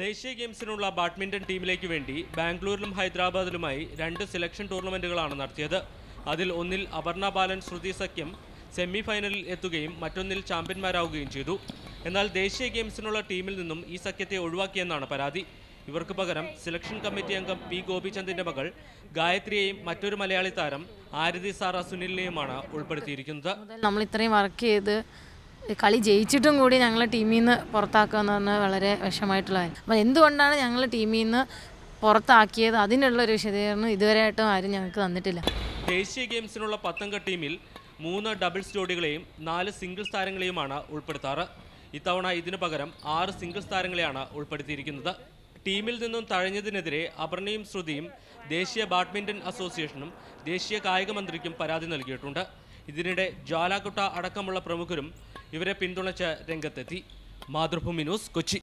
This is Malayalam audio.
ദേശീയ ഗെയിംസിനുള്ള ബാഡ്മിന്റൺ ടീമിലേക്ക് വേണ്ടി ബാംഗ്ലൂരിലും ഹൈദരാബാദിലുമായി രണ്ട് സെലക്ഷൻ ടൂർണമെന്റുകളാണ് നടത്തിയത്. അതിൽ ഒന്നിൽ അപർണ ബാലൻ ശ്രുതി സഖ്യം സെമി ഫൈനലിൽ എത്തുകയും മറ്റൊന്നിൽ ചാമ്പ്യന്മാരാവുകയും ചെയ്തു. എന്നാൽ ദേശീയ ഗെയിംസിനുള്ള ടീമിൽ നിന്നും ഈ സഖ്യത്തെ ഒഴിവാക്കിയെന്നാണ് പരാതി. ഇവർക്ക് പകരം സെലക്ഷൻ കമ്മിറ്റി അംഗം പി ഗോപിചന്ദിന്റെ മകൾ ഗായത്രിയെയും മറ്റൊരു മലയാളി താരം ആരതി സാറ സുനിലിനെയുമാണ് ഉൾപ്പെടുത്തിയിരിക്കുന്നത്. നമ്മൾ ഇത്രയും വർക്ക് ചെയ്ത് കളി ജയിച്ചിട്ടും കൂടി ഞങ്ങളെ ടീമിൽ നിന്ന് പുറത്താക്കുക എന്ന് പറഞ്ഞാൽ വളരെ വിഷമായിട്ടുള്ള കാര്യം. അപ്പോൾ എന്തുകൊണ്ടാണ് ഞങ്ങൾ ടീമിൽ നിന്ന് പുറത്താക്കിയത്? അതിനുള്ള ഒരു വിശദീകരണം ഇതുവരെയായിട്ടും ആരും ഞങ്ങൾക്ക് തന്നിട്ടില്ല. ദേശീയ ഗെയിംസിനുള്ള പത്തംഗ ടീമിൽ മൂന്ന് ഡബിൾസ് ജോഡികളെയും നാല് സിംഗിൾസ് താരങ്ങളെയുമാണ് ഉൾപ്പെടുത്താറ്. ഇത്തവണ ഇതിനു പകരം ആറ് സിംഗിൾസ് താരങ്ങളെയാണ് ഉൾപ്പെടുത്തിയിരിക്കുന്നത്. ടീമിൽ നിന്നും തഴഞ്ഞതിനെതിരെ അപർണയും ശ്രുതിയും ദേശീയ ബാഡ്മിന്റൺ അസോസിയേഷനും ദേശീയ കായിക മന്ത്രിക്കും പരാതി നൽകിയിട്ടുണ്ട്. ഇതിനിടെ ജ്വാലാകുട്ട അടക്കമുള്ള പ്രമുഖരും ഇവരെ പിന്തുണച്ച് രംഗത്തെത്തി. മാതൃഭൂമി ന്യൂസ് കൊച്ചി.